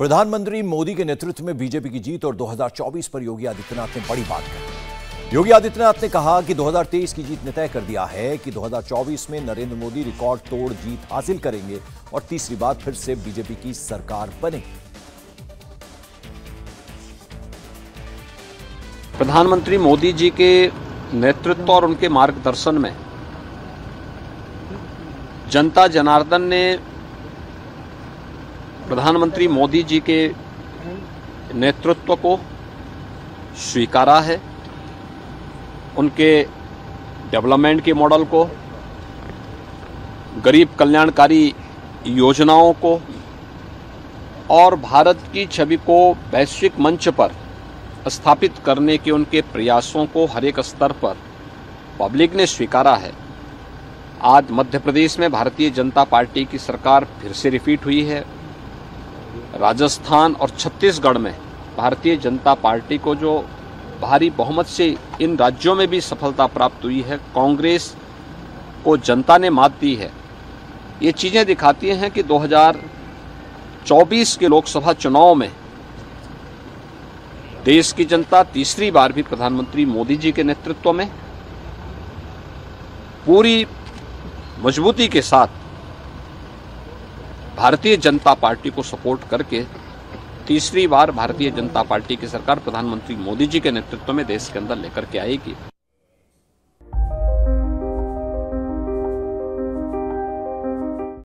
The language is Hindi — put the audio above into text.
प्रधानमंत्री मोदी के नेतृत्व में बीजेपी की जीत और 2024 पर योगी आदित्यनाथ ने बड़ी बात कही। योगी आदित्यनाथ ने कहा कि 2023 की जीत ने तय कर दिया है कि 2024 में नरेंद्र मोदी रिकॉर्ड तोड़ जीत हासिल करेंगे और तीसरी बार फिर से बीजेपी की सरकार बनेगी प्रधानमंत्री मोदी जी के नेतृत्व और उनके मार्गदर्शन में जनता जनार्दन ने प्रधानमंत्री मोदी जी के नेतृत्व को स्वीकारा है, उनके डेवलपमेंट के मॉडल को, गरीब कल्याणकारी योजनाओं को, और भारत की छवि को वैश्विक मंच पर स्थापित करने के उनके प्रयासों को हर एक स्तर पर पब्लिक ने स्वीकारा है। आज मध्य प्रदेश में भारतीय जनता पार्टी की सरकार फिर से रिपीट हुई है। राजस्थान और छत्तीसगढ़ में भारतीय जनता पार्टी को जो भारी बहुमत से इन राज्यों में भी सफलता प्राप्त हुई है, कांग्रेस को जनता ने मात दी है। ये चीज़ें दिखाती हैं कि 2024 के लोकसभा चुनाव में देश की जनता तीसरी बार भी प्रधानमंत्री मोदी जी के नेतृत्व में पूरी मजबूती के साथ भारतीय जनता पार्टी को सपोर्ट करके तीसरी बार भारतीय जनता पार्टी की सरकार प्रधानमंत्री मोदी जी के नेतृत्व में देश के अंदर लेकर के आएगी।